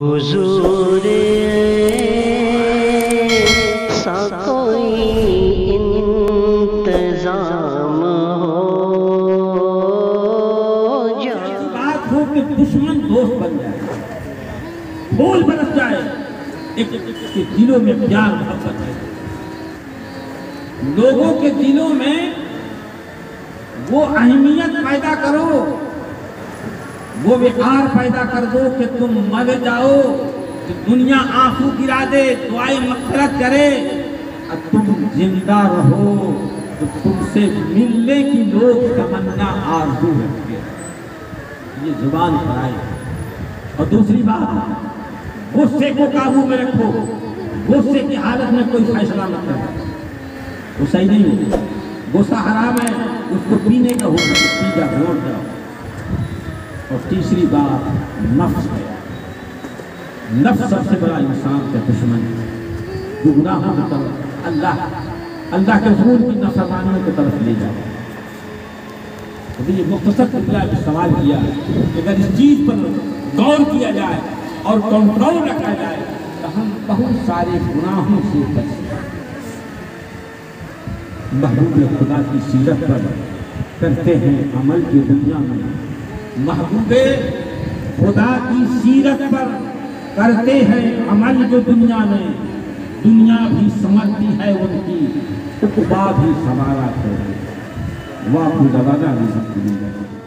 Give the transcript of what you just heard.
हुजूर सा कोई इंतज़ाम हो। दुश्मन दोस्त बन जाए। फूल बरस जाए। एक के दिलों में प्यार मोहब्बत है। लोगों के दिलों में वो अहमियत पैदा करो। वो विकार पैदा कर दो कि तुम मर जाओ, कि दुनिया आँसू गिरा दे, दुआएँ मफरत करे। और तुम ज़िंदा रहो तो तुमसे मिलने की लोग तमन्ना आरज़ू रखते ये ज़ुबान पर आए। और दूसरी बात, गुस्से को काबू में रखो। गुस्से की हालत में कोई फैसला मत करो। वो सही नहीं हो गुस्सा हराम है, उसको पीने का हो पी जा जाओ और तीसरी बात, नफ्स है। नफ्स सबसे बड़ा इंसान का दुश्मन जो गुनाहों की तरफ़, अल्लाह अल्लाह के रसूल की नफरमानियों की तरफ़ ले जाए अभी ये मुख्तसर टुकड़ा सवाल किया, अगर इस चीज़ पर गौर किया जाए और कंट्रोल रखा जाए तो हम बहुत सारे गुनाहों से बच महबूब खुदा की सीरत पर करते हैं अमल की दुनिया में। महबूब खुदा की सीरत पर करते हैं अमल जो दुनिया में। दुनिया भी समझती है उनकी उपवा भी सवारा है। वाह खुदा भी सकती। है